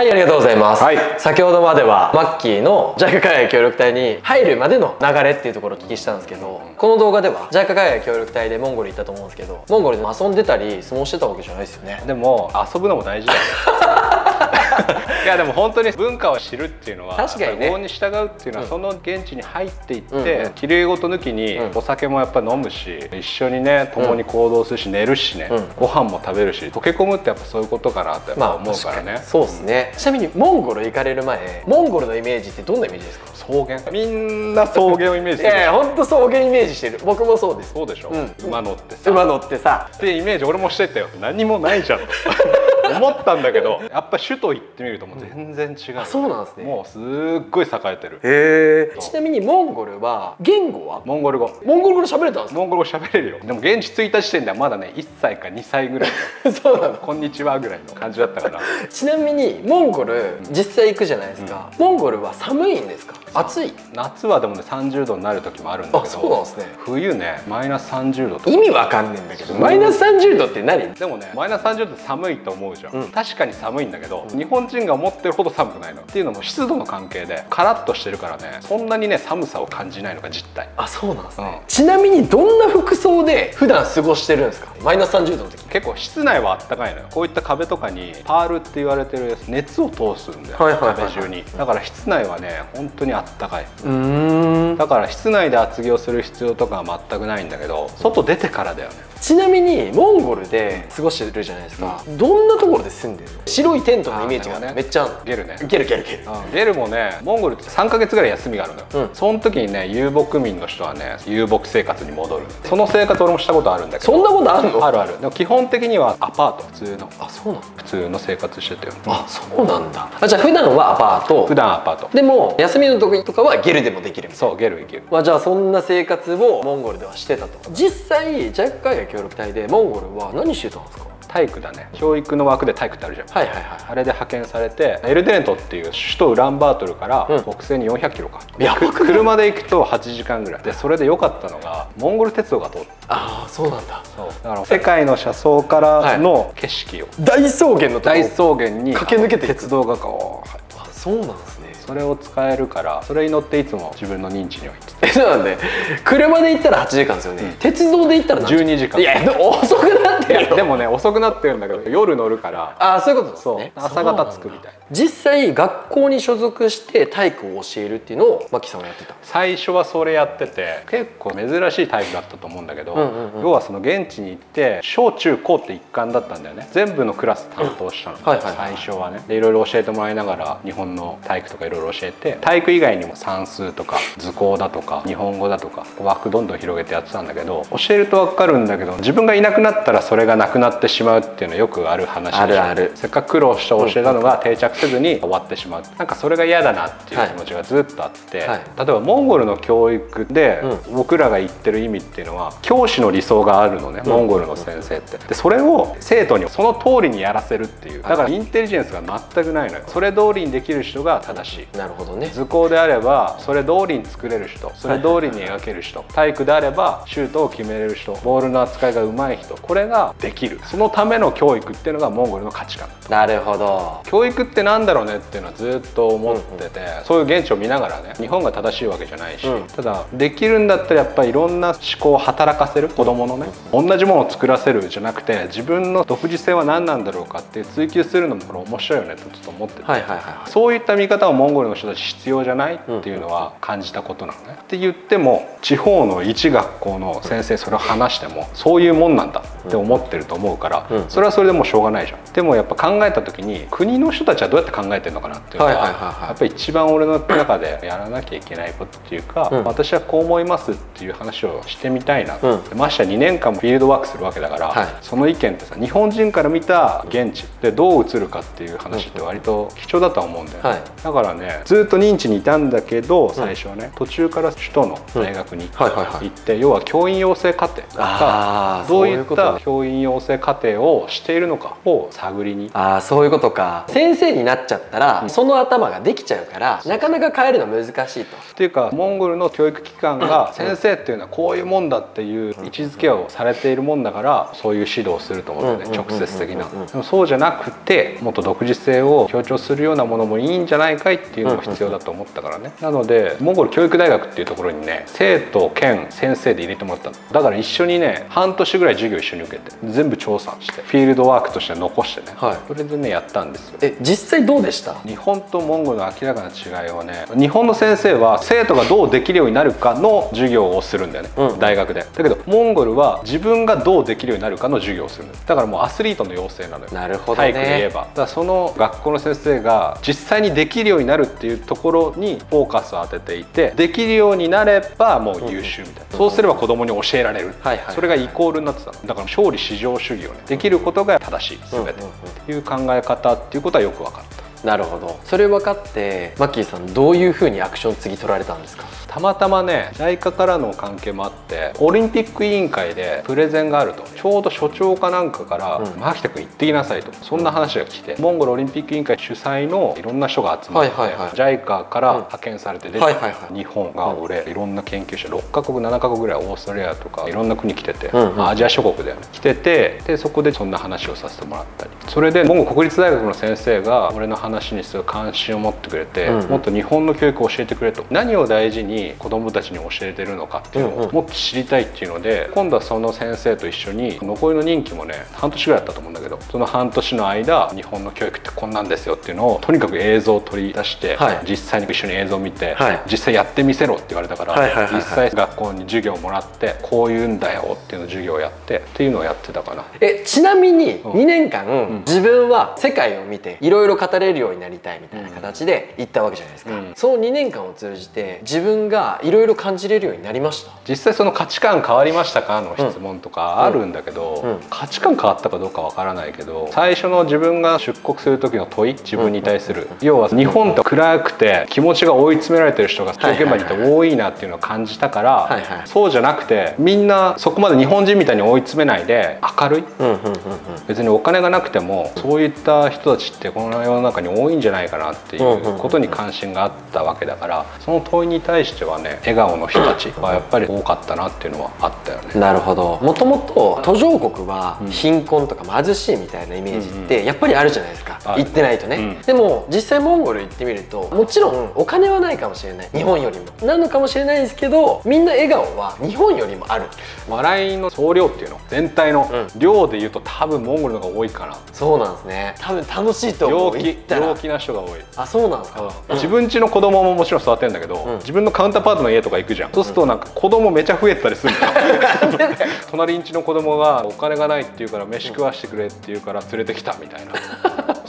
はいありがとうございます、はい。先ほどまではマッキーの JICA 海外協力隊に入るまでの流れっていうところをお聞きしたんですけどこの動画では JICA 海外協力隊でモンゴル行ったと思うんですけどモンゴルで遊んでたり相撲してたわけじゃないですよね。でも遊ぶのも大事だよ いやでも本当に文化を知るっていうのは確かにね。に従うっていうのは、その現地に入っていって、うんうん。綺麗事抜きにうん。お酒もやっぱ飲むし一緒にね共に行動するし、寝るしね、うん。ご飯も食べるし溶け込むってやっぱそういうことかなって思うからね、そうですね、ちなみにモンゴル行かれる前モンゴルのイメージってどんなイメージですか？草原？みんな草原をイメージいする。やいやほんと草原イメージしてる。僕もそうです。そうでしょ、うん。馬乗ってさ。馬乗ってさ。ってイメージ俺もしてたよ。何もないじゃんと 思ったんだけど。やっぱ首都行ってみるともう全然違う、あそうなんですね。もうすっごい栄えてる。へえちなみにモンゴルは言語は？モンゴル語。モンゴル語で喋れたんですモンゴル語喋れるよ。でも現地着いた時点ではまだね1歳か2歳ぐらい そうなの。こんにちはぐらいの感じだったから ちなみにモンゴル実際行くじゃないですか、モンゴルは寒いんですか？暑い。夏はでもね30度になる時もあるんだけあそうなんどですね。冬ねマイナス30度とか。意味わかんねえんだけどマイナス30度って何？でもねマイナス30度って寒いと思うじゃん、うん。確かに寒いんだけど、日本人が思ってるほど寒くないの。っていうのも湿度の関係でカラッとしてるからねそんなにね寒さを感じないのが実態。あそうなんですね、うん。ちなみにどんな服装で普段過ごしてるんですか？マイナス30度の時。結構室内はあったかいのよ。こういった壁とかにパールって言われてる熱を通すんだよ、はいはいはいはい。壁中に。だから室内はね本当にあったかい。だから室内で厚着をする必要とかは全くないんだけど外出てからだよねちなみにモンゴルで過ごしてるじゃないですか、どんなところで住んでるの？白いテントのイメージがめっちゃある。のゲルね。ゲルゲルゲル。ゲルもねモンゴルって3ヶ月ぐらい休みがあるのよ、うん。その時にね遊牧民の人はね遊牧生活に戻る。その生活俺もしたことあるんだけど。そんなことあるの？あるある。でも基本的にはアパート普通の。あそうなの普通の生活してたよあそうなんだ。あじゃあ普段はアパート？普段アパート。でも休みの時とかはゲルでもできるそうゲル行ける。まあ、じゃあそんな生活をモンゴルではしてたと。実際ジャック海外協力隊でモンゴルは何してたんですか？体育だね。教育の枠で体育ってあるじゃん。はいはいはいあれで派遣されてエルデネトっていう首都ウランバートルからうん。北西に400キロか、やばくない？く車で行くと8時間ぐらい。でそれで良かったのがモンゴル鉄道が通ってああそうなんだ。そう。だから世界の車窓からの景色を。大草原の大草原に駆け抜けて鉄道がこうあそうなんですね。それを使えるからそれに乗っていつも自分の認知には行ってえそうなんで車で行ったら8時間ですよね、鉄道で行ったら何12時間。いやでも遅くなってる。でもね遅くなってるんだけど夜乗るから。ああそういうことですそう。ね朝方着くみたいな。実際学校に所属して体育を教えるっていうのをマキさんはやってた？最初はそれやってて結構珍しいタイプだったと思うんだけど、うんうんうん。要はその現地に行って小中高って一貫だったんだよね。全部のクラス担当したの、はいはいはい。最初はね。でいろいろ教えてもらいながら日本の体育とかいろいろ教えて体育以外にも算数とか図工だとか日本語だとか枠どんどん広げてやってたんだけど教えると分かるんだけど自分がいなくなったらそれがなくなってしまうっていうのはよくある話であるある。せっかく苦労して教えたのが定着せずに終わってしまう。なんかそれが嫌だなっていう気持ちがずっとあって、はい。例えばモンゴルの教育でう僕らが言ってる意味っていうのは教師の理想があるのね、モンゴルの先生って。でそれを生徒にその通りにやらせるっていう。だからインテリジェンスが全くないのよ。それ通りにできる人が正しい。なるほどね。図工であればそれ通りに作れる人それ通りに描ける人。体育であればシュートを決めれる人。ボールの扱いが上手い人。これができる。そのための教育っていうのがモンゴルの価値観なるほど。教育ってなんだろうねっていうのはずっと思ってて、そういう現地を見ながらね日本が正しいわけじゃないし、うん。ただできるんだったらやっぱりいろんな思考を働かせる。子供のね、同じものを作らせるじゃなくて自分の独自性は何なんだろうかって追求するのもこれ面白いよねとちょっと思ってて、はいはいはいそういった見方をモンゴルの人たち必要じゃないっていうのは感じたことなのね。って言っても地方の一学校の先生それを話してもそういうもんなんだって思ってると思うから、うん。それはそれでもうしょうがないじゃん。でもやっぱ考えた時に国の人たちはどうやって考えてるのかなっていうのは,、やっぱり一番俺の中でやらなきゃいけないことっていうか、うん。私はこう思いますっていう話をしてみたいな、うん。でましてや2年間もフィールドワークするわけだから、はい。その意見ってさ日本人から見た現地でどう映るかっていう話って割と貴重だとは思うんだよね、はい。だからねずっと認知にいたんだけど最初はね、途中から首都の大学に行って、要は教員養成課程がどういった教員養成課程をしているのかを探りに。ああそういうことか。先生になっちゃったら、その頭ができちゃうからなかなか変えるの難しいと。っていうかモンゴルの教育機関が先生っていうのはこういうもんだっていう位置づけをされているもんだからそういう指導をすると思うんだよねうん。うん。うん。うん。直接的なでもそうじゃなくてもっと独自性を強調するようなものもいいんじゃないかいっていうのが必要だと思ったからね。なのでモンゴル教育大学っていうところにね生徒兼先生で入れてもらったの。だから一緒にね半年ぐらい授業一緒に受けて全部調査してフィールドワークとして残してね、はい。それでねやったんですよ。え実際どうでした？日本とモンゴルの明らかな違いはね日本の先生は生徒がどうできるようになるかの授業をするんだよね、うん。大学で。だけどモンゴルは自分がどうできるようになるかの授業をするんだよだからもうアスリートの養成なのよ。なるほどね。体育で言えば。だからその学校の先生が実際にできるようになるっていうところにフォーカスを当てていてできるようになればもう優秀みたいな、そうすれば子供に教えられる、それがイコールになってたの。だから勝利至上主義をねできることが正しい全て、っていう考え方っていうことはよく分かったなるほど。それ分かってマッキーさんどういうふうにアクション次取られたんですか？たまたまね JICA からの関係もあってオリンピック委員会でプレゼンがあると。ちょうど所長かなんかからうん「牧田君行ってきなさい」と。そんな話が来てモンゴルオリンピック委員会主催のいろんな人が集まってはいはいはい。JICA から派遣されて出てはいはいはい。日本が俺いろんな研究者6カ国7カ国ぐらいオーストラリアとかいろんな国来ててうんうん。まあアジア諸国だよね来ててでそこでそんな話をさせてもらったり。それでモンゴル国立大学の先生が俺の話にすごい関心を持ってくれてうんうん。もっと日本の教育を教えてくれと。何を大事に子どもたちに教えてるのかっていうのをもっと知りたいっていうので今度はその先生と一緒に残りの任期もね半年ぐらいだったと思うんだけどその半年の間日本の教育ってこんなんですよっていうのをとにかく映像を取り出して、はい。実際に一緒に映像を見て、はい。実際やってみせろって言われたから、はいはいはいはい。実際学校に授業をもらってこういうんだよっていうのを授業をやってっていうのをやってたかな。えちなみにうん。2年間、ん。自分は世界を見ていろいろ語れるようになりたいみたいな形で行ったわけじゃないですか、うん。その2年間を通じて自分がいろいろ感じれるようになりました。実際その価値観変わりましたかの質問とかあるんだけど、うん。うん価値観変わったかどうかわからないけど最初の自分が出国する時の問い自分に対する、要は日本と暗くて気持ちが追い詰められてる人が現場にいて多いなっていうのを感じたから、はいはい。そうじゃなくてみんなそこまで日本人みたいに追い詰めないで明るい。別にお金がなくてもそういった人たちってこの世の中に多いんじゃないかなっていうことに関心があったわけだからその問いに対してはね笑顔の人たちはやっぱり多かったなっていうのはあったよね。なるほど。もともと途上国は貧困とか貧しいみたいなイメージってやっぱりあるじゃないですか、行ってないとね、うん。でも実際モンゴル行ってみるともちろんお金はないかもしれない。日本よりも。なのかもしれないですけどみんな笑顔は日本よりもある。笑いの総量っていうの全体のう量でいうと多分モンゴルの方が多いかな。そうなんですね。多分楽しいと思う。行ったら陽気な人が多い。あそうなん。ですか、自分家の子供ももちろん育てるんだけど、ん。自分のカウンターパートの家とか行くじゃん、そうするとなんか子供めちゃ増えてたりするんだよ 隣ん家の子供がお金がないって言うから飯食わしてくれって言うから連れてきたみたいな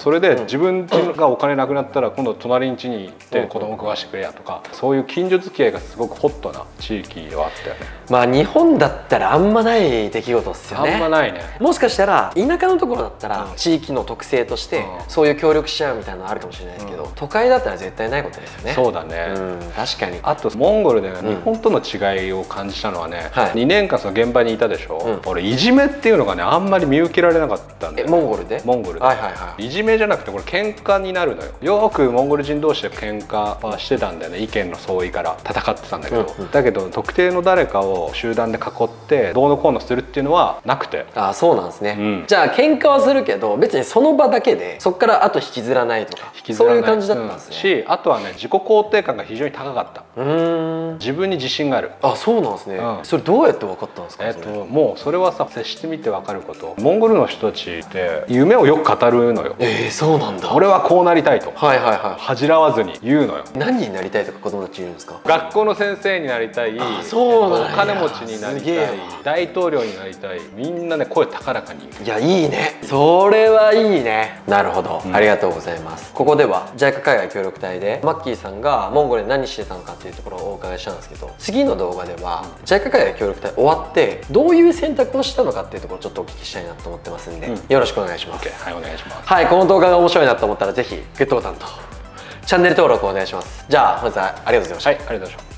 それで自分家がお金なくなったら今度隣ん家に行って子供食わしてくれやとかそういう近所付き合いがすごくホットな地域ではあったよね。まあ日本だったらあんまない出来事っすよね。あんまないね。もしかしたら田舎のところだったら地域の特性としてうん。そういう協力し合うみたいなのあるかもしれないですけど、都会だったら絶対ないことですよね。そうだね、うん確かに。あとモンゴルで日本との違いを感じたのはね、はい。2年間その現場にいたでしょ、うん。俺いじめっていうのがねあんまり見受けられなかったんだえよね。モンゴルで？モンゴルで、はいはいはい。いじめじゃなくてこれ喧嘩になるのよ。よくモンゴル人同士で喧嘩はしてたんだよね。意見の相違から戦ってたんだけど、うんうん。だけど特定の誰かを集団で囲ってどうのこうのするっていうのはなくて。あそうなんですね、うん。じゃあ喧嘩はするけど別にその場だけでそこからあと引きずらないとか引きずらない。そういう感じだったんですうん。ね、しあとはね自己肯定感が非常に高かった。自分に自信がある。あそうなんですね、うん。それどうやって分かったんですか、えっと、もうそれはさ接してみて分かること。モンゴルの人たちって夢をよく語るのよ。えー、そうなんだ。俺はこうなりたいと。はいはいは恥じらわずに言うのよ。い何になりたいとか子供たち言うんですか？学校の先生になりたい。あそうなお金持ちになりたい。大統領になりたい。みんなね声高らかに言う。いやいいね。それはいいね。なるほど、ありがとうございます。ここでは JICA 海外協力隊でマッキーさんがモンゴルで何してたのかっていうところをお伺いしたんですけど次の動画では JICA 海外協力隊終わってどういう選択をしたのかっていうところをちょっとお聞きしたいなと思ってますんで、うん。よろしくお願いします。はいお願いします。はい動画が面白いなと思ったらぜひグッドボタンとチャンネル登録お願いします。じゃあ本日はありがとうございました。はいありがとうございました。